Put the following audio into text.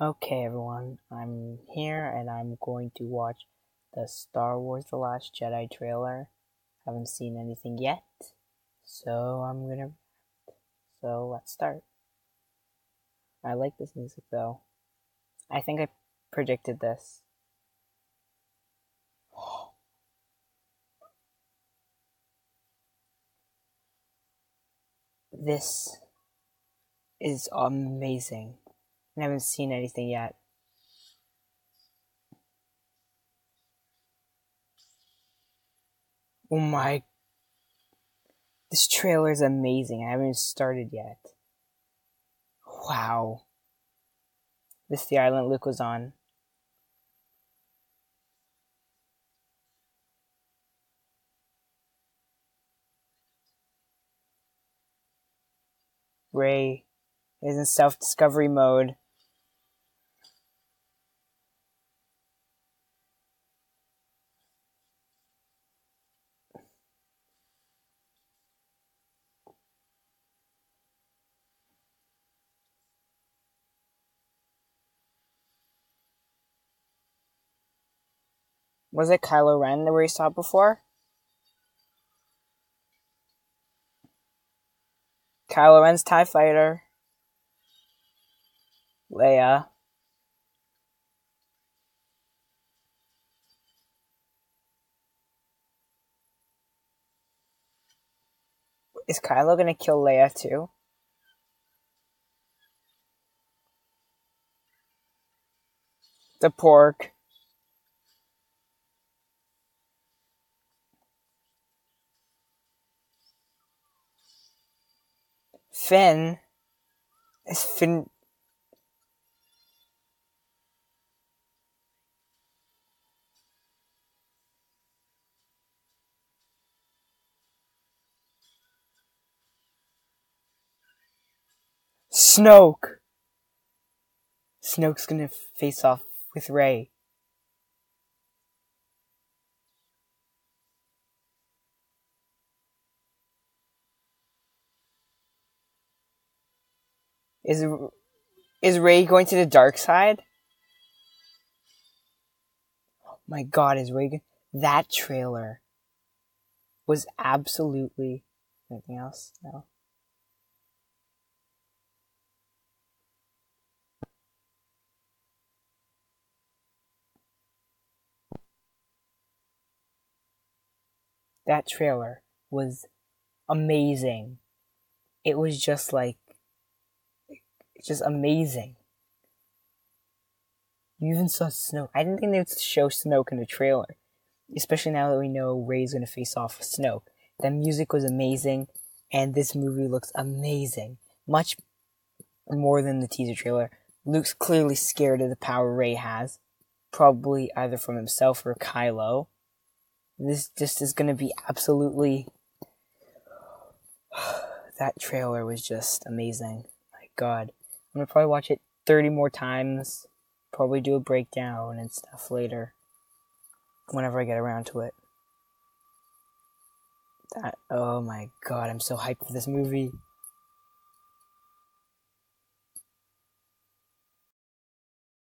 Okay, everyone, I'm here and I'm going to watch the Star Wars The Last Jedi trailer. Haven't seen anything yet, so I'm gonna. So let's start. I like this music though. I think I predicted this. This is amazing. I haven't seen anything yet. Oh my. This trailer is amazing. I haven't started yet. Wow. This is the island Luke was on. Rey is in self discovery mode. Was it Kylo Ren that we saw before? Kylo Ren's TIE Fighter. Leia. Is Kylo gonna kill Leia too? The porg. Finn. Is Finn. Snoke! Snoke's gonna face off with Rey. Is is Rey going to the dark side? Oh my god, is Rey that trailer was absolutely anything else? No. That trailer was amazing. It was just like it's just amazing. You even saw Snoke. I didn't think they would show Snoke in the trailer, especially now that we know Rey's gonna face off with Snoke. The music was amazing, and this movie looks amazing. Much more than the teaser trailer. Luke's clearly scared of the power Rey has, probably either from himself or Kylo. This just is gonna be absolutely. that trailer was just amazing. My God. I'm gonna probably watch it 30 more times, probably do a breakdown and stuff later, whenever I get around to it. That, oh my god, I'm so hyped for this movie.